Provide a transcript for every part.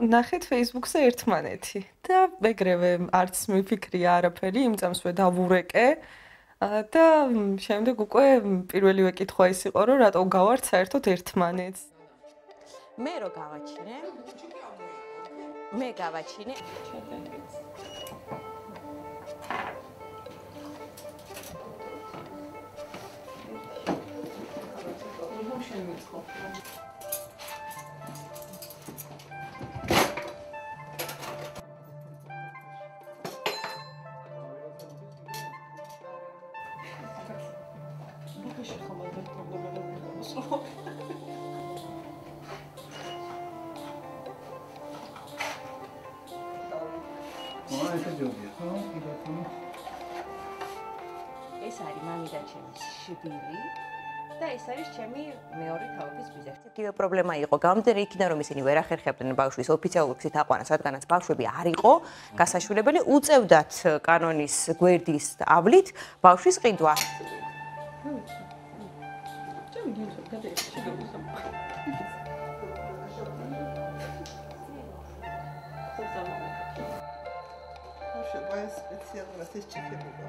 ნახეთ Facebook-ზე ერთმანეთი და ეგრევე არც მიფიქრია არაფერი, იმ წამს ვედავურეკე და შემდეგ უკვე პირველივე კითხვა ის იყო, რომ რატო გავართ საერთოდ ერთმანეთს. მე რო გავაჩინე? მე გავაჩინე. შემიწყო. ეს არის მამი და ჩემი შვილი და ეს არის ჩემი მეორე თავების ბიძახი. კიდევ პრობლემა იყო გამოდერ იქიდან რომ ისინი ვერ ახერხებდნენ ბავშვის ოფიციალურ ქსით აყვანას, რადგანაც ბავშვები არ იყო გასაშვილებელი, უწევდათ კანონის გვერდის ავლით ბავშვის ყიდვა. Guilherme, cadê? Chegamos a... Poxa, vai especial, vai assistir que eu gosto.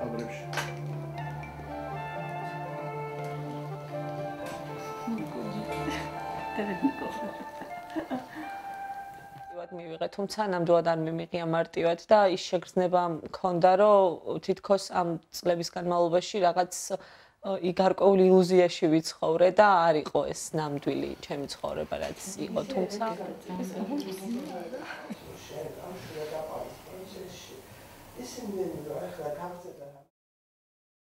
Almış. Teşekkür ederim. მივიღე, თუმცა ნამდვილად არ მიმიღია მარტივად და ის შეგრძნება მქონდა, რომ თითქოს ამ წლების განმავლობაში რაღაც ი გარკვეული ილუზიაში ვიცხოვრე და არ იყო ეს ნამდვილი ჩემი ცხოვრება რაც იყო თუმცა ისინი მე ახლა გავწევდა